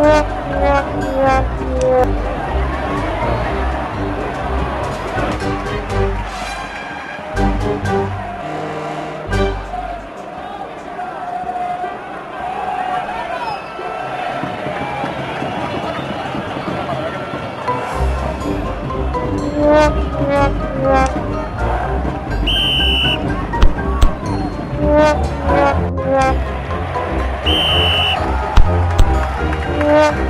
Yeah. Yeah.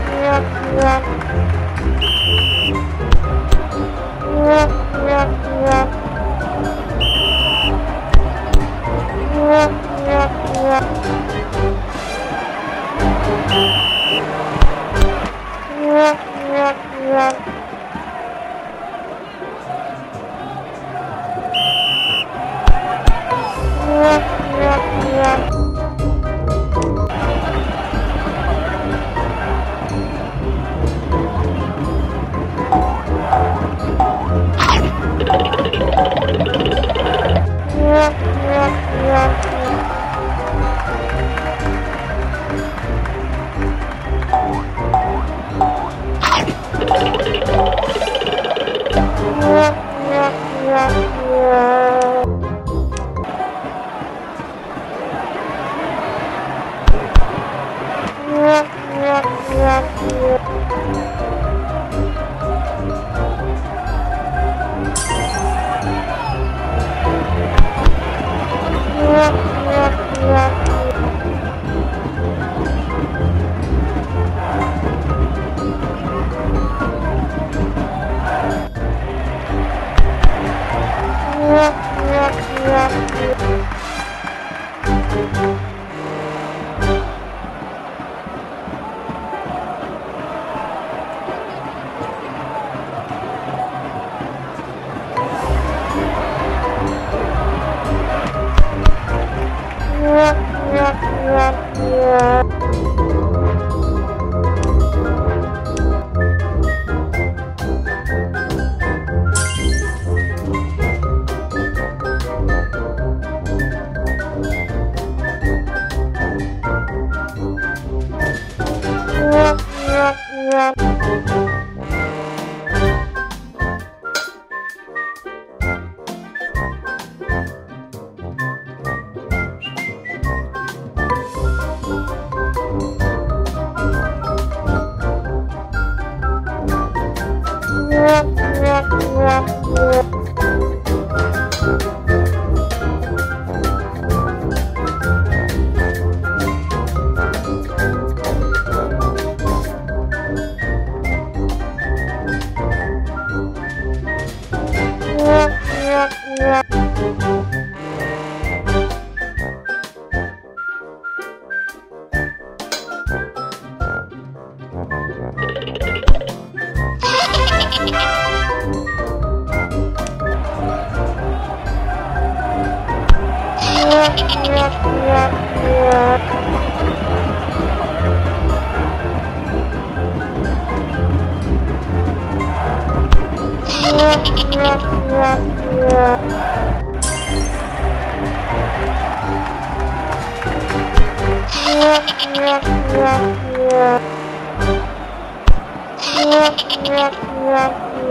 Yeah.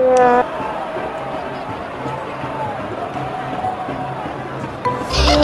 Yeah.